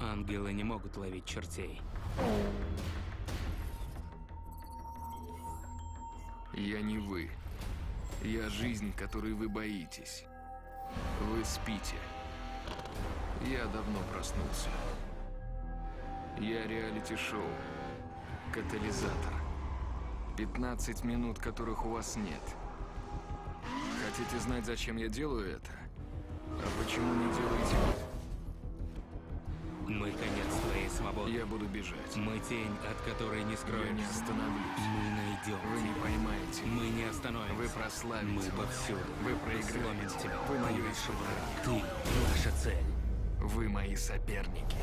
Ангелы не могут ловить чертей. Я не вы. Я жизнь, которой вы боитесь. Вы спите. Я давно проснулся. Я реалити-шоу. Катализатор. 15 минут, которых у вас нет. Хотите знать, зачем я делаю это? А почему не делаете твоей свободы. Я буду бежать. Мы тень, от которой не Я скроешься. не остановлюсь. Мы найдем Вы не поймаете. Мы не остановимся. Вы прославите. Мы повсюду. Вы проиграете. тебя. Вы мой враг. Ты наша цель. Вы мои соперники.